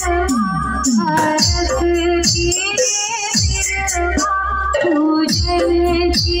पूजन जी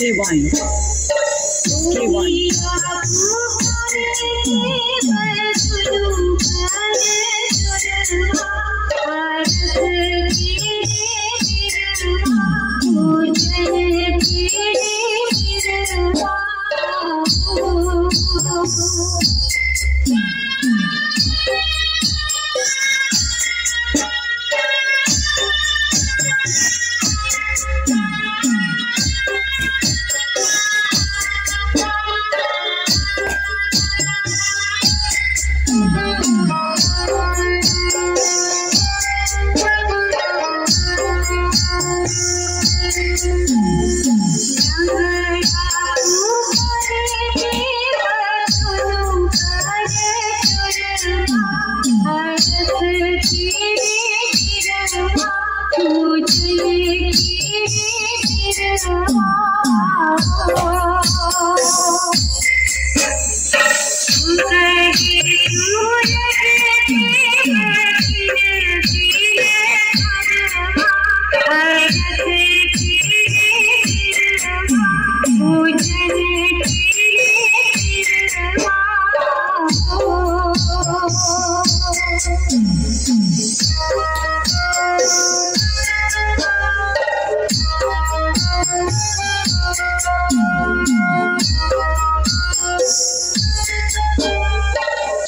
Rewind. Rewind. गई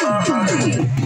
Uh-huh.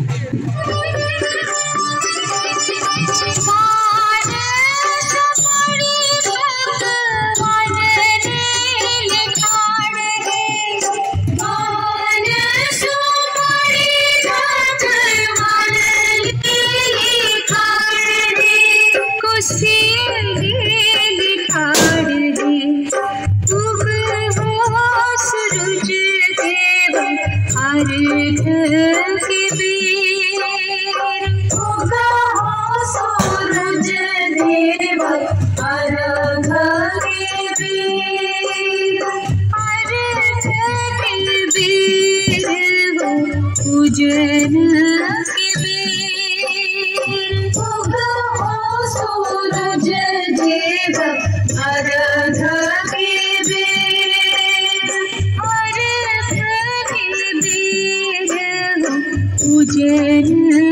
不见。